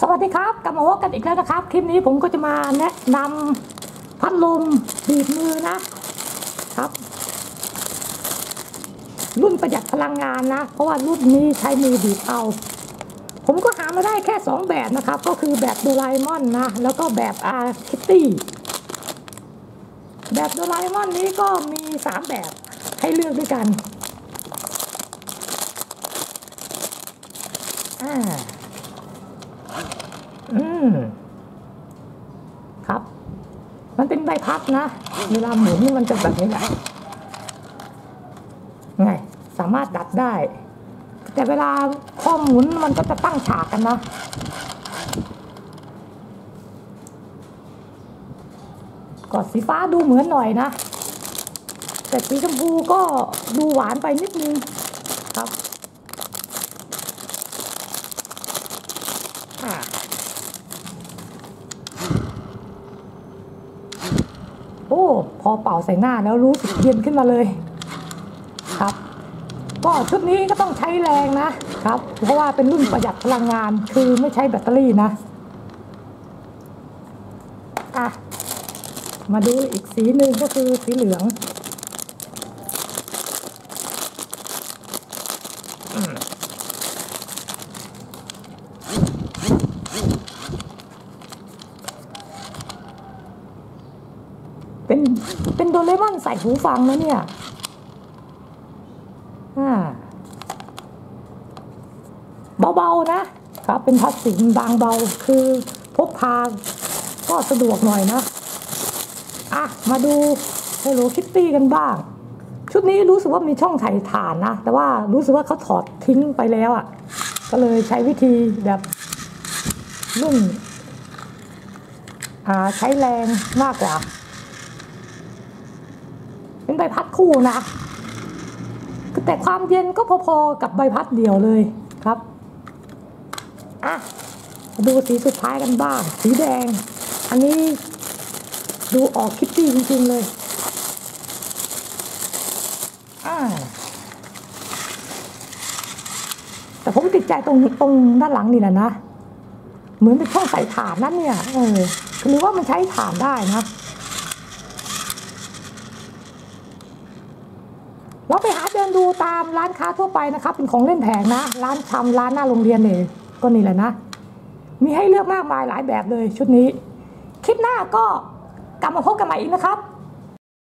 สวัสดีครับกลับมาพบกันอีกแล้วนะครับ คลิปนี้ผมก็จะมาแนะนำพัดลมบีบมือนะครับ รุ่นประหยัดพลังงานนะ เพราะว่ารุ่นนี้ใช้มือบีบเอา ผมก็หามาได้แค่ 2 แบบนะครับ ก็คือแบบโดราเอมอนนะ แล้วก็แบบอาร์คิตตี้แบบโดราเอมอนนี้ก็มี 3 แบบให้เลือกด้วยกันอ่า อืมครับ มันเป็นใบพัดนะ เวลาหมุนนี่มันจะแบบนี้แหละไงสามารถดัดได้ แต่เวลาข้อหมุนมันก็จะตั้งฉากกันนะก็สีฟ้าดูเหมือนหน่อยนะ แต่สีชมพูก็ดูหวานไปนิดนึงครับ อ่า โอ้ พอเป่าใส่หน้าแล้วรู้สึกเย็นขึ้นมาเลยครับ ก็ชุดนี้ก็ต้องใช้แรงนะครับ เพราะว่าเป็นรุ่นประหยัดพลังงานคือไม่ใช้แบตเตอรี่นะอะมาดูอีกสีหนึ่งก็คือสีเหลือง เป็นเป็นโดเรมอนใส่หูฟังนะเนี่ยอ่าเบาๆนะครับ เป็นพลาสติกบางเบาคือพกพาก็สะดวกหน่อยนะ อะ มาดู Hello Kitty กันบ้าง ชุดนี้รู้สึกว่ามีช่องใส่ถ่านนะ แต่ว่ารู้สึกว่าเขาถอดทิ้งไปแล้วอ่ะ ก็เลยใช้วิธีแบบรุ่นอ่าใช้แรงมากกว่า เป็นใบพัดคู่นะ แต่ความเย็นก็พอๆกับใบพัดเดียวเลยครับอะมาดูสีสุดท้ายกันบ้าง สีแดง อันนี้ดูออกคิตตี้จริงๆเลยอ่าแต่ผมติดใจตรงตรงด้านหลังนี่แหละนะ เหมือนเป็นช่องใส่ถ่านนั่นเนี่ย เออหรือว่ามันใช้ถ่านได้นะ เราไปหาเดินดูตามร้านค้าทั่วไปนะครับ เป็นของเล่นแผงนะ ร้านชำร้านหน้าโรงเรียนเนี่ยก็นี่แหละนะ มีให้เลือกมากมายหลายแบบเลยชุดนี้ คลิปหน้าก็กลับมาพบกันใหม่อีกนะครับ